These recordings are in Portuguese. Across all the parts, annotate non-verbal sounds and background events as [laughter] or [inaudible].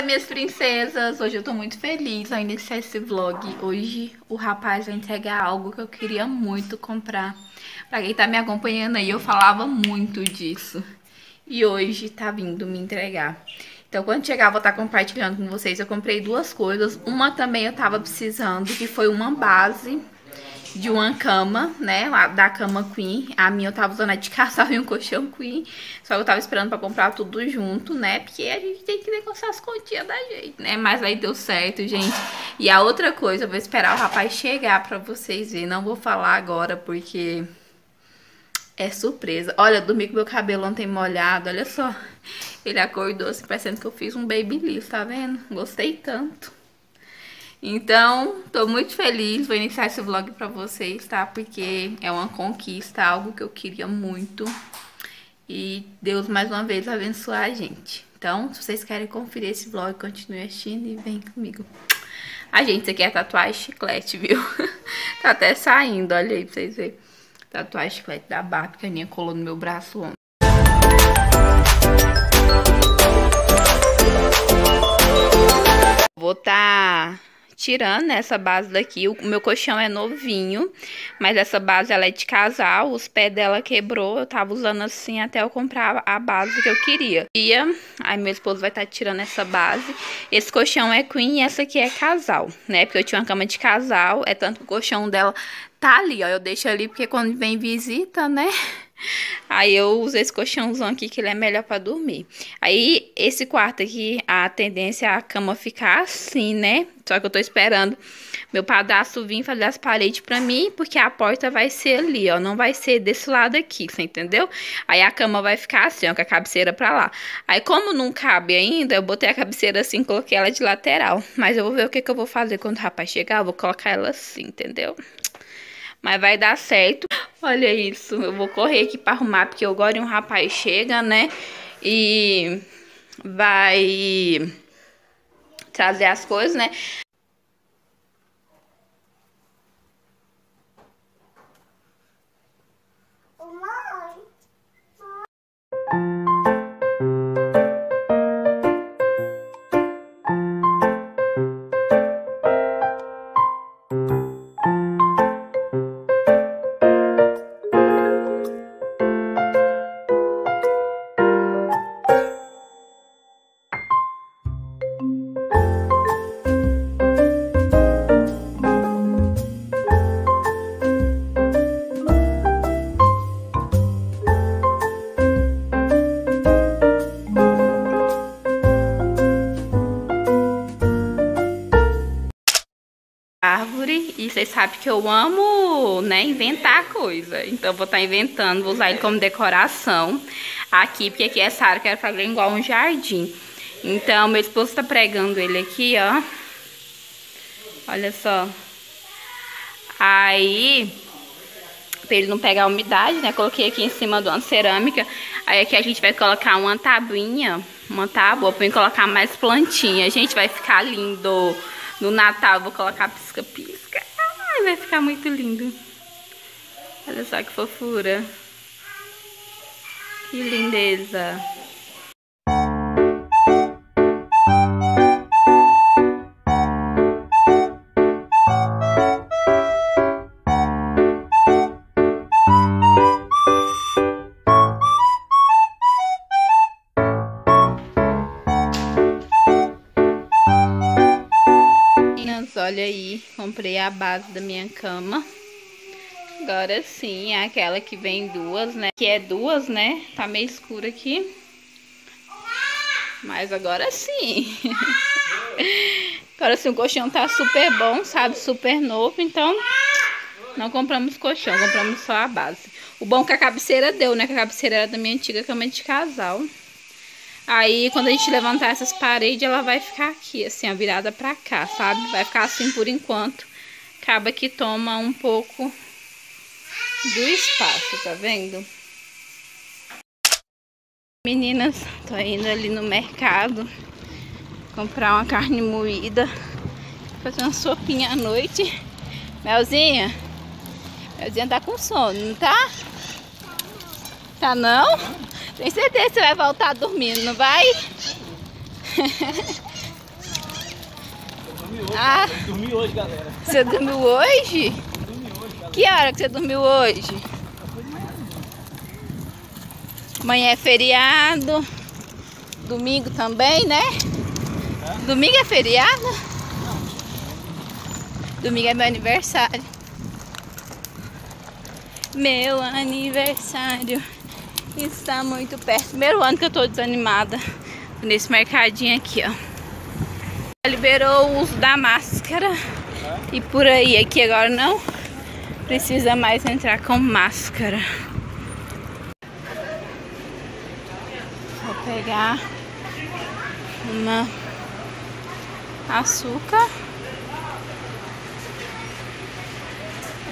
Oi, minhas princesas! Hoje eu tô muito feliz ao iniciar esse vlog. Hoje o rapaz vai entregar algo que eu queria muito comprar. Pra quem tá me acompanhando aí, eu falava muito disso. E hoje tá vindo me entregar. Então, quando chegar, eu vou estar tá compartilhando com vocês. Eu comprei duas coisas. Uma também eu tava precisando, que foi uma base de uma cama, né, da cama Queen. A minha eu tava usando a de casal e um colchão Queen. Só que eu tava esperando pra comprar tudo junto, né, porque a gente tem que negociar as continhas da gente, né. Mas aí deu certo, gente. E a outra coisa, eu vou esperar o rapaz chegar pra vocês verem. Não vou falar agora porque é surpresa. Olha, dormi com meu cabelo ontem molhado, olha só. Ele acordou assim, parecendo que eu fiz um babyliss, tá vendo? Gostei tanto. Então, tô muito feliz, vou iniciar esse vlog pra vocês, tá? Porque é uma conquista, algo que eu queria muito. E Deus mais uma vez abençoar a gente. Então, se vocês querem conferir esse vlog, continue assistindo e vem comigo. A gente, isso aqui é tatuagem chiclete, viu? [laughs] tá até saindo, olha aí pra vocês verem. Tatuagem chiclete da Barbie que a Aninha colou no meu braço ontem. Vou tá tirando essa base daqui. O meu colchão é novinho, mas essa base ela é de casal. Os pés dela quebrou, eu tava usando assim até eu comprar a base que eu queria. E aí meu esposo vai estar tá tirando essa base. Esse colchão é queen e essa aqui é casal, né? Porque eu tinha uma cama de casal, é tanto que o colchão dela tá ali, ó. Eu deixo ali porque quando vem visita, né? [laughs] Aí eu uso esse colchãozão aqui que ele é melhor para dormir. Aí esse quarto aqui, a tendência é a cama ficar assim, né? Só que eu tô esperando meu padrasto vir fazer as paredes para mim, porque a porta vai ser ali, ó, não vai ser desse lado aqui, você entendeu? Aí a cama vai ficar assim, ó, com a cabeceira para lá. Aí como não cabe ainda, eu botei a cabeceira assim, coloquei ela de lateral. Mas eu vou ver o que que eu vou fazer quando o rapaz chegar, eu vou colocar ela assim, entendeu? Mas vai dar certo. Olha isso. Eu vou correr aqui pra arrumar, porque agora um rapaz chega, né? E vai trazer as coisas, né? Vocês sabem que eu amo, né, inventar coisa. Então vou estar tá inventando, vou usar ele como decoração aqui, porque aqui essa área que era fazer igual um jardim. Então meu esposo tá pregando ele aqui, ó. Olha só. Aí, pra ele não pegar umidade, né, coloquei aqui em cima de uma cerâmica. Aí aqui a gente vai colocar uma tabuinha, uma tábua, pra colocar mais plantinha. Gente, vai ficar lindo. No Natal eu vou colocar pisca-pisca. Ai, vai ficar muito lindo. Olha só que fofura. Que lindeza. Comprei a base da minha cama. Agora sim, é aquela que vem duas, né? Que é duas, né? Tá meio escuro aqui. Mas agora sim. agora sim, o colchão tá super bom, sabe? Super novo, então não compramos colchão, compramos só a base. O bom que a cabeceira deu, né? Que a cabeceira era da minha antiga cama de casal. Aí, quando a gente levantar essas paredes, ela vai ficar aqui, assim, virada pra cá, sabe? Vai ficar assim por enquanto. Acaba que toma um pouco do espaço, tá vendo? Meninas, tô indo ali no mercado comprar uma carne moída, fazer uma sopinha à noite. Melzinha, Melzinha tá com sono, não tá? Tá não? Tem certeza que você vai voltar dormindo, não vai? dormi hoje. Ah. Dormi hoje, galera. Você dormiu hoje? Dormi hoje, galera. Que hora que você dormiu hoje? Amanhã é feriado. Domingo também, né? É? Domingo é feriado? Não. Domingo é meu aniversário. Meu aniversário está muito perto. Primeiro ano que eu tô desanimada nesse mercadinho aqui, ó. Liberou o uso da máscara e por aí. Aqui agora não precisa mais entrar com máscara. Vou pegar uma açúcar.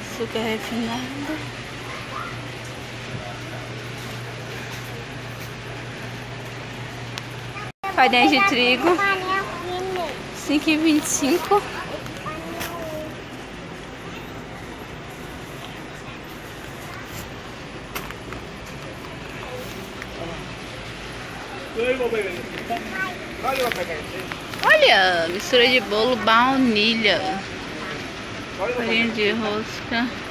Açúcar refinado. Farinha de trigo. 5,25. Olha, mistura de bolo baunilha. Farinha de rosca.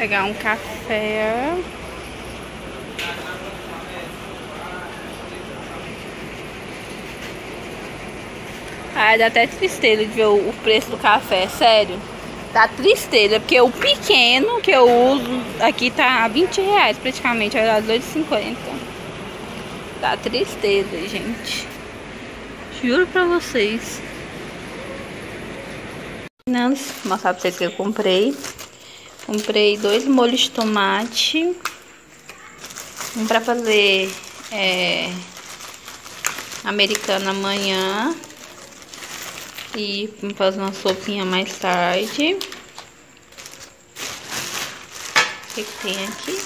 Pegar um café. Ah, dá até tristeza de ver o preço do café, sério. Dá tristeza, porque o pequeno que eu uso aqui tá 20 reais praticamente, é 2,50. Dá tristeza, gente. Juro pra vocês. Vou mostrar pra vocês que eu comprei. Comprei dois molhos de tomate. Um pra fazer é, americana amanhã. E fazer uma sopinha mais tarde. O que, que tem aqui?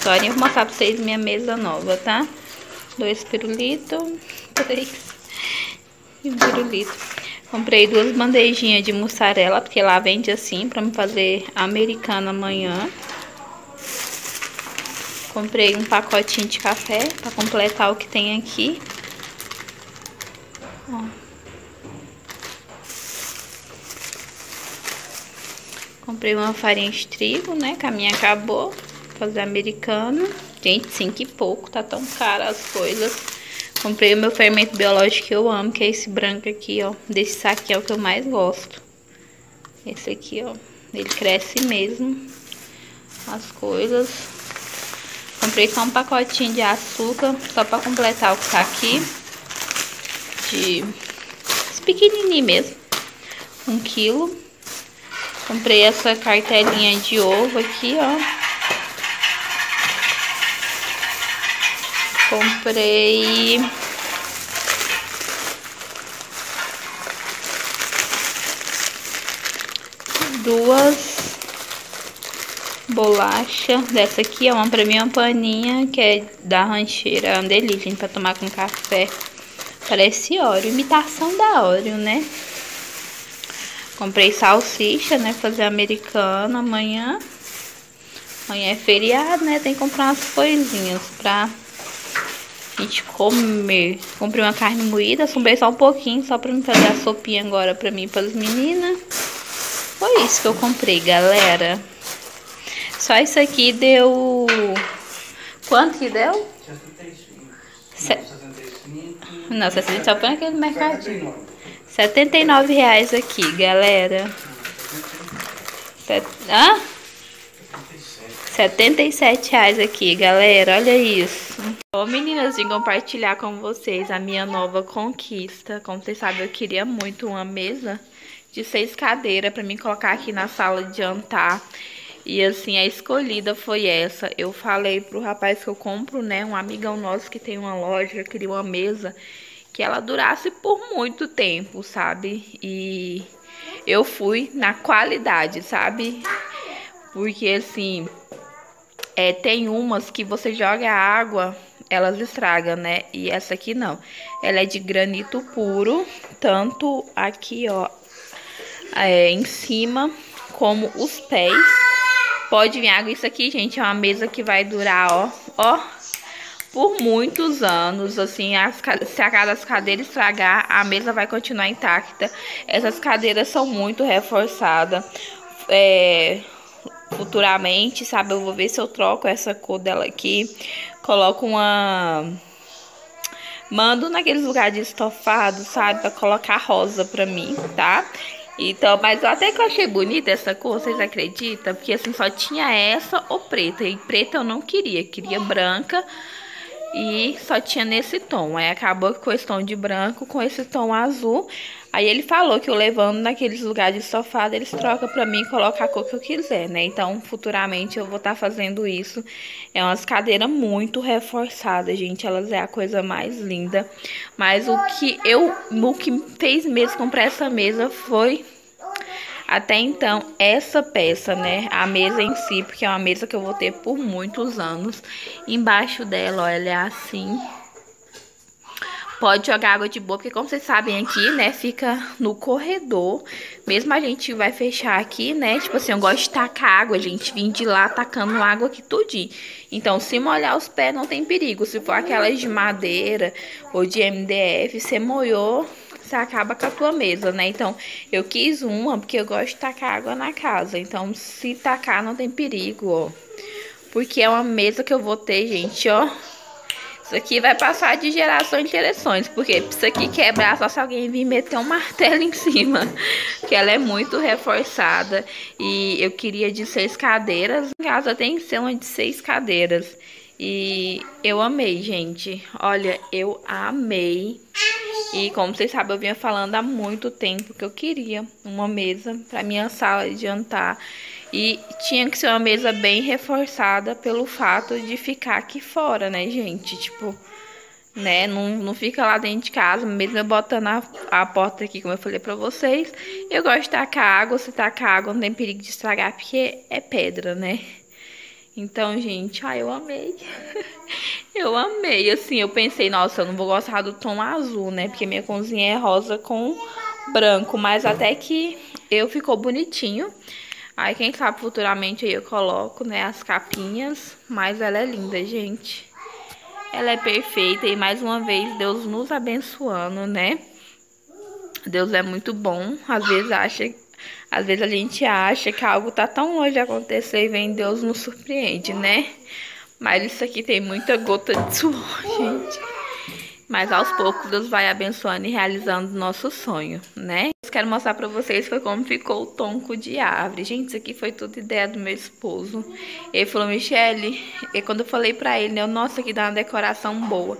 Agora eu vou mostrar pra vocês minha mesa nova, tá? Dois pirulitos. [laughs] Três. E um pirulito. Comprei duas bandejinhas de mussarela, porque lá vende assim, pra me fazer americana amanhã. Comprei um pacotinho de café pra completar o que tem aqui. Ó. Comprei uma farinha de trigo, né? Que a minha acabou. Fazer americano. Gente, cinco e pouco. Tá tão caro as coisas. Comprei o meu fermento biológico que eu amo, que é esse branco aqui, ó. Desse saco é o que eu mais gosto. Esse aqui, ó. Ele cresce mesmo as coisas. Comprei só um pacotinho de açúcar, só pra completar o que tá aqui. De... Esse pequenininho mesmo. Um quilo. Comprei essa cartelinha de ovo aqui, ó. comprei duas bolachas dessa aqui, é uma pra mim, uma paninha que é da rancheira, é uma delícia pra tomar com café. Parece óleo, imitação da óleo, né? Comprei salsicha, né, fazer americana amanhã. Amanhã é feriado, né, tem que comprar umas coisinhas pra gente comer. Comprei uma carne moída, assombrei só um pouquinho, só pra me fazer a sopinha agora pra mim e pras meninas. Foi isso que eu comprei, galera. Só isso aqui deu... Quanto que deu? 75. Não, 65 só põe naquele mercadinho. 79 reais aqui, galera. Set... Hã? 77 reais aqui, galera. Olha isso. Ô, meninas, vim compartilhar com vocês a minha nova conquista. Como vocês sabem, eu queria muito uma mesa de seis cadeiras para mim colocar aqui na sala de jantar. E assim, a escolhida foi essa. Eu falei pro rapaz que eu compro, né, um amigão nosso que tem uma loja, queria uma mesa que ela durasse por muito tempo, sabe? E eu fui na qualidade, sabe? Porque assim, é, tem umas que você joga água, elas estragam, né? E essa aqui não. Ela é de granito puro, tanto aqui, ó, é, em cima, como os pés. Pode vir água. Isso aqui, gente, é uma mesa que vai durar, ó, ó, por muitos anos, assim, as, se a cada cadeira estragar, a mesa vai continuar intacta. Essas cadeiras são muito reforçadas. É, futuramente, sabe? Eu vou ver se eu troco essa cor dela aqui. Coloco uma... Mando naqueles lugares de estofado, sabe? Pra colocar rosa pra mim, tá? Então, mas até que eu achei bonita essa cor, vocês acreditam? Porque assim, só tinha essa ou preta. E preta eu não queria, queria branca. E só tinha nesse tom. Aí acabou com esse tom de branco com esse tom azul. Aí ele falou que eu levando naqueles lugares de sofá, eles trocam pra mim e colocam a cor que eu quiser, né? Então, futuramente eu vou estar tá fazendo isso. É umas cadeiras muito reforçadas, gente. Elas é a coisa mais linda. Mas o que eu, o que fez mesmo comprar essa mesa foi até então, essa peça, né, a mesa em si, porque é uma mesa que eu vou ter por muitos anos. Embaixo dela, ó, ela é assim. Pode jogar água de boa, porque como vocês sabem aqui, né, fica no corredor. Mesmo a gente vai fechar aqui, né, tipo assim, eu gosto de tacar água, gente, vim de lá tacando água aqui tudinho. Então, se molhar os pés, não tem perigo. Se for aquelas de madeira ou de MDF, você molhou, você acaba com a tua mesa, né? Então, eu quis uma porque eu gosto de tacar água na casa. Então, se tacar, não tem perigo, ó. Porque é uma mesa que eu vou ter, gente, ó. Isso aqui vai passar de geração em gerações. Porque isso aqui quebrar só se alguém vir meter um [laughs] martelo em cima. Que ela é muito reforçada. E eu queria de seis cadeiras. Em casa tem que ser uma de seis cadeiras. E eu amei, gente. Olha, eu amei. E como vocês sabem, eu vinha falando há muito tempo que eu queria uma mesa para minha sala de jantar. E tinha que ser uma mesa bem reforçada pelo fato de ficar aqui fora, né, gente? Tipo, né? Não, não fica lá dentro de casa, mesmo eu botando a, a porta aqui, como eu falei pra vocês. Eu gosto de tacar água, se tacar água não tem perigo de estragar, porque é pedra, né? Então, gente, ai, eu amei. [laughs] eu amei, assim, eu pensei, nossa, eu não vou gostar do tom azul, né? Porque minha cozinha é rosa com branco, mas até que eu ficou bonitinho. Aí, quem sabe futuramente aí eu coloco, né, as capinhas, mas ela é linda, gente. Ela é perfeita e mais uma vez Deus nos abençoando, né? Deus é muito bom, às vezes acha às vezes a gente acha que algo tá tão longe de acontecer e vem Deus nos surpreende, né? Mas isso aqui tem muita gota de suor, [laughs] gente. Mas aos poucos Deus vai abençoando e realizando o nosso sonho, né? Eu quero mostrar pra vocês foi como ficou o tonco de árvore. Gente, isso aqui foi tudo ideia do meu esposo. Ele falou, Michele, e quando eu falei pra ele, né? Nossa, que dá uma decoração boa.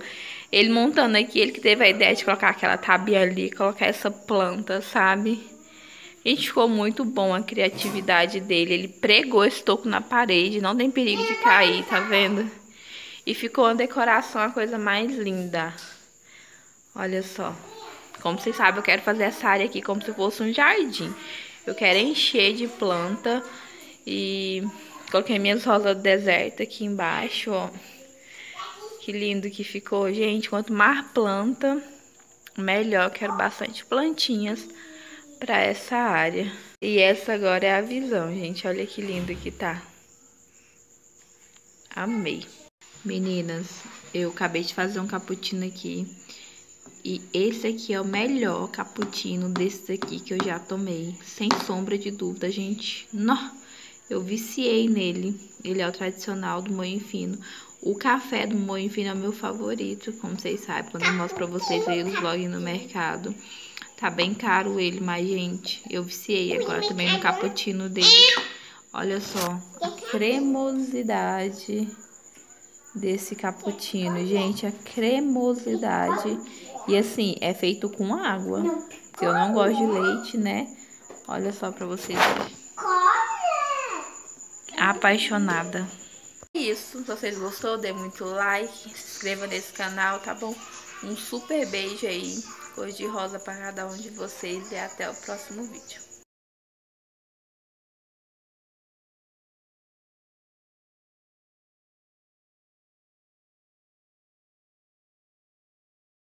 Ele montando aqui, ele que teve a ideia de colocar aquela tabia ali, colocar essa planta, sabe? Gente, ficou muito bom a criatividade dele. Ele pregou esse toco na parede, não tem perigo de cair, tá vendo? E ficou uma decoração, a coisa mais linda. Olha só. Como vocês sabem, eu quero fazer essa área aqui como se fosse um jardim. Eu quero encher de planta e coloquei minhas rosas do deserto aqui embaixo, ó. Que lindo que ficou, gente. Quanto mais planta, melhor. Quero bastante plantinhas para essa área. E essa agora é a visão, gente. Olha que lindo que tá. Amei. Meninas, eu acabei de fazer um cappuccino aqui. E esse aqui é o melhor cappuccino desse aqui que eu já tomei. Sem sombra de dúvida, gente. Nó, eu viciei nele. Ele é o tradicional do moinho fino. O café do moinho fino é o meu favorito, como vocês sabem. Quando eu mostro pra vocês aí os vlogs no mercado. Tá bem caro ele, mas, gente, eu viciei agora também no cappuccino dele. Olha só a cremosidade desse cappuccino, gente, a cremosidade. E assim, é feito com água, porque eu não gosto de leite, né? Olha só pra vocês verem. Apaixonada. Isso, se vocês gostou, dê muito like, se inscreva nesse canal, tá bom? Um super beijo aí cor de rosa para cada um de vocês e até o próximo vídeo.